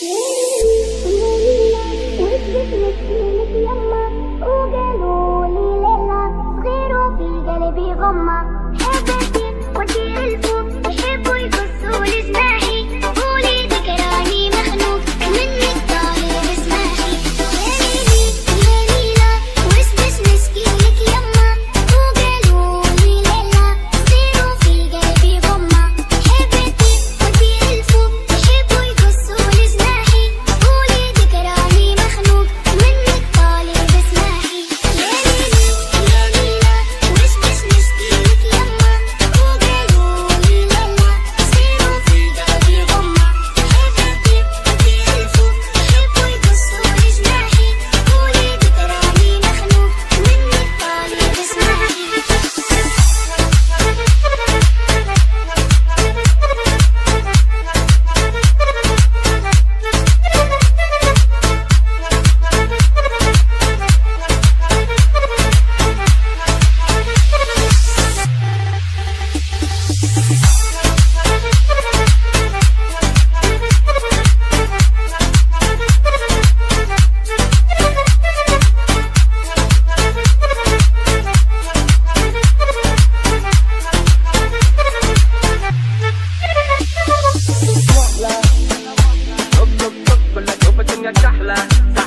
Yeah.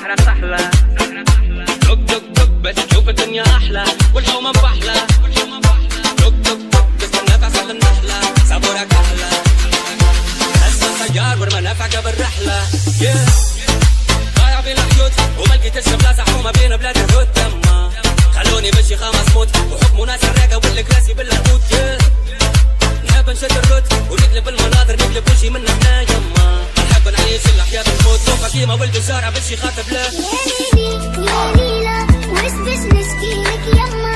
سهرة صحلة دق دق دق بس تشوف الدنيا أحلى. والحومة ما بحلى دق دق دق قسم نفس على النحلة صبورك أحلى. هسه خيار والمنافع قبل رحلة yeah. عزيمة ولد وسارع بس يخاطب له. يا ليلي يا ليلى واش باش نشكي لك يما.